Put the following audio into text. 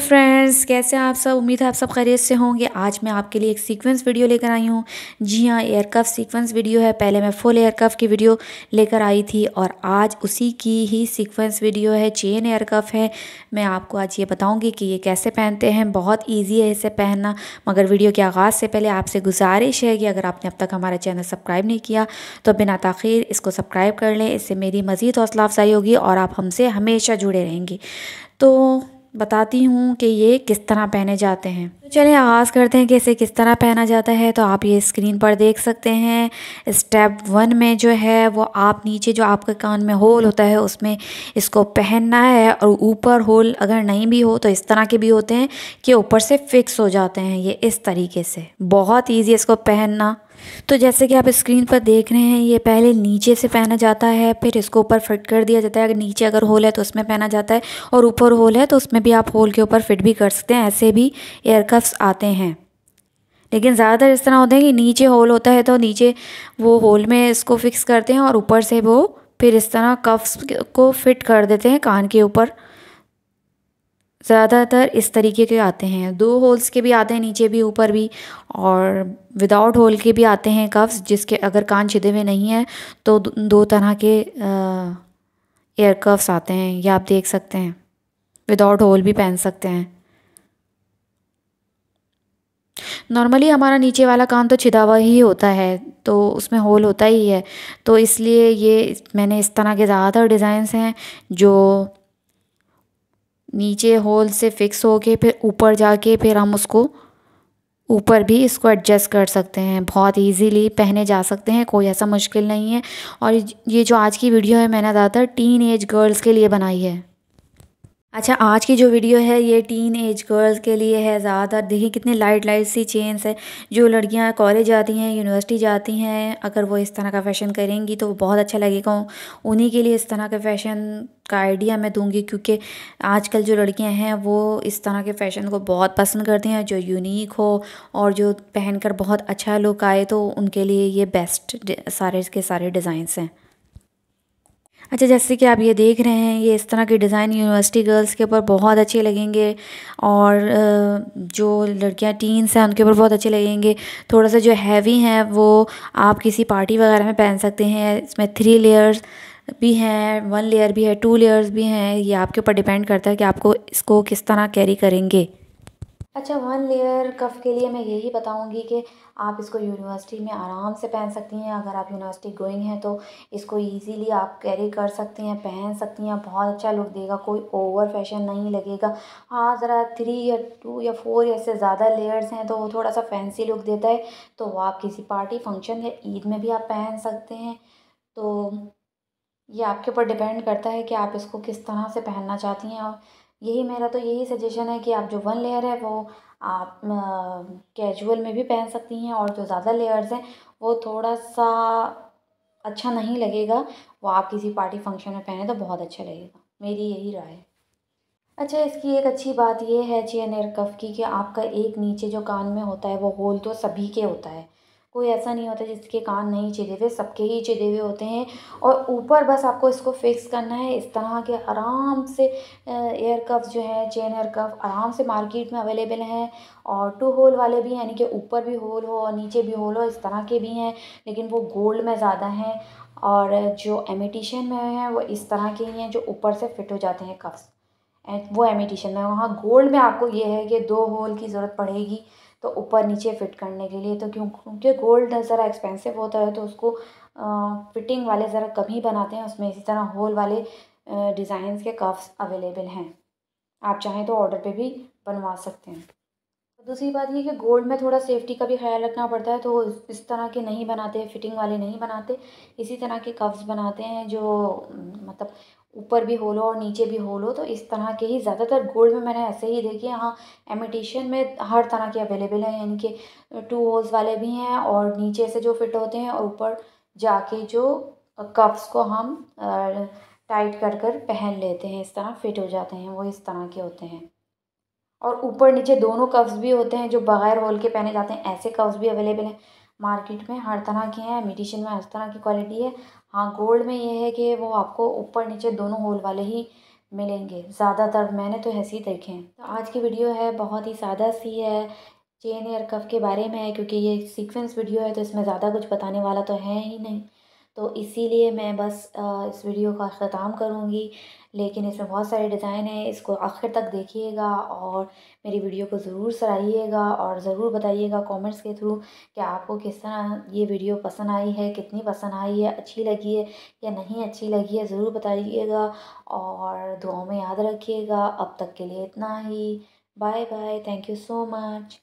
Friends, कैसे आप सब? उम्मीद है आप सब खैरियत से होंगे। आज मैं आपके लिए एक सीक्वेंस वीडियो लेकर आई हूँ। जी हाँ एयर कफ सीक्वेंस वीडियो है। पहले मैं फुल एयर कफ की वीडियो लेकर आई थी और आज उसी की ही सीक्वेंस वीडियो है। चेन एयर कफ है। मैं आपको आज ये बताऊँगी कि ये कैसे पहनते हैं। बहुत ईजी है इसे पहनना। मगर वीडियो के आगाज़ से पहले आपसे गुजारिश है कि अगर आपने अब तक हमारा चैनल सब्सक्राइब नहीं किया तो बिना तखिर इसको सब्सक्राइब कर लें। इससे मेरी मज़ीद हौसला अफजाई होगी और आप हमसे हमेशा जुड़े रहेंगे। तो बताती हूँ कि ये किस तरह पहने जाते हैं। तो चलिए आगाज़ करते हैं कि इसे किस तरह पहना जाता है। तो आप ये स्क्रीन पर देख सकते हैं, स्टेप वन में जो है वो आप नीचे जो आपके कान में होल होता है उसमें इसको पहनना है और ऊपर होल अगर नहीं भी हो तो इस तरह के भी होते हैं कि ऊपर से फिक्स हो जाते हैं ये इस तरीके से। बहुत ईजी इसको पहनना। तो जैसे कि आप स्क्रीन पर देख रहे हैं, ये पहले नीचे से पहना जाता है, फिर इसको ऊपर फिट कर दिया जाता है। अगर नीचे अगर होल है तो उसमें पहना जाता है और ऊपर होल है तो उसमें भी आप होल के ऊपर फिट भी कर सकते हैं, ऐसे भी एयर कफ्स आते हैं। लेकिन ज़्यादातर इस तरह होते हैं कि नीचे होल होता है तो नीचे वो होल में इसको फिक्स करते हैं और ऊपर से वो फिर इस तरह कफ्स को फिट कर देते हैं कान के ऊपर। ज़्यादातर इस तरीके के आते हैं। दो होल्स के भी आते हैं, नीचे भी, ऊपर भी और विदाउट होल के भी आते हैं कफ्स जिसके अगर कान छिदे हुए नहीं हैं तो दो तरह के एयर कफ्स आते हैं। ये आप देख सकते हैं। विदाउट होल भी पहन सकते हैं। नॉर्मली हमारा नीचे वाला कान तो छिदा हुआ ही होता है तो उसमें होल होता ही है। तो इसलिए ये मैंने इस तरह के ज़्यादातर डिज़ाइंस हैं, जो नीचे होल से फिक्स हो के फिर ऊपर जाके फिर हम उसको ऊपर भी इसको एडजस्ट कर सकते हैं। बहुत इजीली पहने जा सकते हैं, कोई ऐसा मुश्किल नहीं है। और ये जो आज की वीडियो है, मैंने ज़्यादातर टीन एज गर्ल्स के लिए बनाई है। अच्छा आज की जो वीडियो है, ये टीन एज गर्ल्स के लिए है ज़्यादातर। देखिए, कितनी लाइट लाइट सी चेन्स है। जो लड़कियाँ कॉलेज जाती हैं, यूनिवर्सिटी जाती हैं, अगर वो इस तरह का फ़ैशन करेंगी तो बहुत अच्छा लगेगा। उन्हीं के लिए इस तरह के फ़ैशन का आइडिया मैं दूँगी, क्योंकि आजकल जो लड़कियाँ हैं, वो इस तरह के फ़ैशन को बहुत पसंद करती हैं। जो यूनिक हो और जो पहनकर बहुत अच्छा लुक आए तो उनके लिए ये बेस्ट सारे के सारे डिज़ाइंस हैं। अच्छा जैसे कि आप ये देख रहे हैं, ये इस तरह के डिज़ाइन यूनिवर्सिटी गर्ल्स के ऊपर बहुत अच्छे लगेंगे और जो लड़कियाँ टीन्स हैं, उनके ऊपर बहुत अच्छे लगेंगे। थोड़ा सा जो हैवी हैं, वो आप किसी पार्टी वगैरह में पहन सकते हैं। इसमें थ्री लेयर्स भी हैं वन लेयर भी है टू लेयर्स भी हैं। ये आपके ऊपर डिपेंड करता है कि आपको इसको किस तरह कैरी करेंगे। अच्छा वन लेयर कफ़ के लिए मैं यही बताऊँगी कि आप इसको यूनिवर्सिटी में आराम से पहन सकती हैं। अगर आप यूनिवर्सिटी गोइंग हैं तो इसको इजीली आप कैरी कर सकती हैं, पहन सकती हैं। बहुत अच्छा लुक देगा, कोई ओवर फ़ैशन नहीं लगेगा। हाँ ज़रा थ्री या टू या फोर या इससे ज़्यादा लेयर्स हैं तो वो थोड़ा सा फैंसी लुक देता है। तो वो आप किसी पार्टी फ़ंक्शन या ईद में भी आप पहन सकते हैं। तो ये आपके ऊपर डिपेंड करता है कि आप इसको किस तरह से पहनना चाहती हैं और यही मेरा तो यही सजेशन है कि आप जो वन लेयर है वो आप कैजुअल में भी पहन सकती हैं और जो ज़्यादा लेयर्स हैं, वो थोड़ा सा अच्छा नहीं लगेगा। वो आप किसी पार्टी फ़ंक्शन में पहने तो बहुत अच्छा लगेगा। मेरी यही राय है। अच्छा इसकी एक अच्छी बात ये है चेन एयर कफ की कि आपका एक नीचे जो कान में होता है वो होल तो सभी के होता है। कोई ऐसा नहीं होता जिसके कान नहीं चिदे हुए, सबके ही चिदे हुए होते हैं। और ऊपर बस आपको इसको फिक्स करना है। इस तरह के आराम से एयर कफ जो है चेन एयर कफ आराम से मार्केट में अवेलेबल हैं। और टू होल वाले भी यानी कि ऊपर भी होल हो और नीचे भी होल हो, इस तरह के भी हैं। लेकिन वो गोल्ड में ज़्यादा हैं। और जो एमिटिशन में हैं, वो इस तरह के ही हैं जो ऊपर से फिट हो जाते हैं कफ्स वो एमिटिशन में वहाँ गोल्ड में आपको ये है कि दो होल की ज़रूरत पड़ेगी। तो ऊपर नीचे फिट करने के लिए तो क्यों, क्योंकि गोल्ड ज़रा एक्सपेंसिव होता है तो उसको फिटिंग वाले ज़रा कम ही बनाते हैं, उसमें इसी तरह होल वाले डिज़ाइंस के कफ्स अवेलेबल हैं। आप चाहें तो ऑर्डर पे भी बनवा सकते हैं। दूसरी बात ये कि गोल्ड में थोड़ा सेफ्टी का भी ख्याल रखना पड़ता है तो इस तरह के नहीं बनाते फिटिंग वाले नहीं बनाते, इसी तरह के कफ्स बनाते हैं जो मतलब ऊपर भी होल हो और नीचे भी होल हो तो इस तरह के ही ज़्यादातर गोल्ड में मैंने ऐसे ही देखे हाँ। एमिटेशन में हर तरह के अवेलेबल हैं यानी कि टू होल्स वाले भी हैं और नीचे से जो फिट होते हैं और ऊपर जाके जो कफ्स को हम टाइट कर कर पहन लेते हैं, इस तरह फिट हो जाते हैं, वो इस तरह के होते हैं। और ऊपर नीचे दोनों कफ्स भी होते हैं, जो बगैर होल के पहने जाते हैं, ऐसे कफ्स भी अवेलेबल हैं। मार्केट में हर तरह के हैं इमिटेशन में हर तरह की क्वालिटी है हाँ गोल्ड में ये है कि वो आपको ऊपर नीचे दोनों होल वाले ही मिलेंगे। ज़्यादातर मैंने तो ऐसे ही देखे हैं। तो आज की वीडियो है, बहुत ही सादा सी है। चेन एयर कफ के बारे में है, क्योंकि ये सीक्वेंस वीडियो है तो इसमें ज़्यादा कुछ बताने वाला तो है ही नहीं। तो इसीलिए मैं बस इस वीडियो का अख्ताम करूँगी। लेकिन इसमें बहुत सारे डिज़ाइन हैं, इसको आखिर तक देखिएगा और मेरी वीडियो को ज़रूर सराहिएगा और ज़रूर बताइएगा कमेंट्स के थ्रू कि आपको किस तरह ये वीडियो पसंद आई है, कितनी पसंद आई है, अच्छी लगी है या नहीं अच्छी लगी है, ज़रूर बताइएगा और दुआओं में याद रखिएगा। अब तक के लिए इतना ही। Bye bye thank you so much